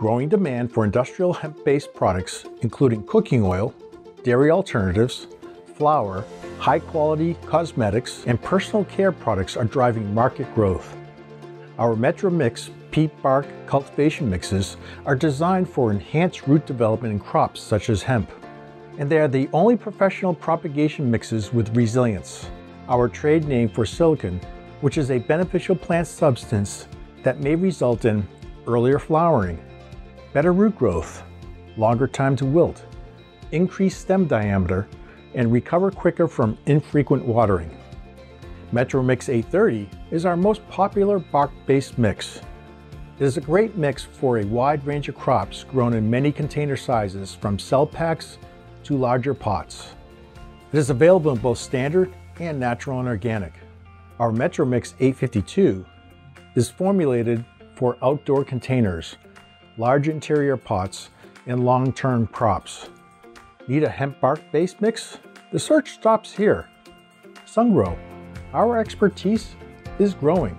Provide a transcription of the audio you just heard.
growing demand for industrial hemp-based products, including cooking oil, dairy alternatives, flour, high-quality cosmetics, and personal care products are driving market growth. Our Metro Mix peat bark cultivation mixes are designed for enhanced root development in crops such as hemp. And they are the only professional propagation mixes with resilience, our trade name for silicon, which is a beneficial plant substance that may result in earlier flowering, better root growth, longer time to wilt, increased stem diameter, and recover quicker from infrequent watering. Metro Mix 830 is our most popular bark-based mix. It is a great mix for a wide range of crops grown in many container sizes from cell packs to larger pots. It is available in both standard and natural and organic. Our Metro Mix 852 is formulated for outdoor containers, large interior pots, and long-term crops. Need a hemp bark base mix? The search stops here. Sun Gro, our expertise is growing.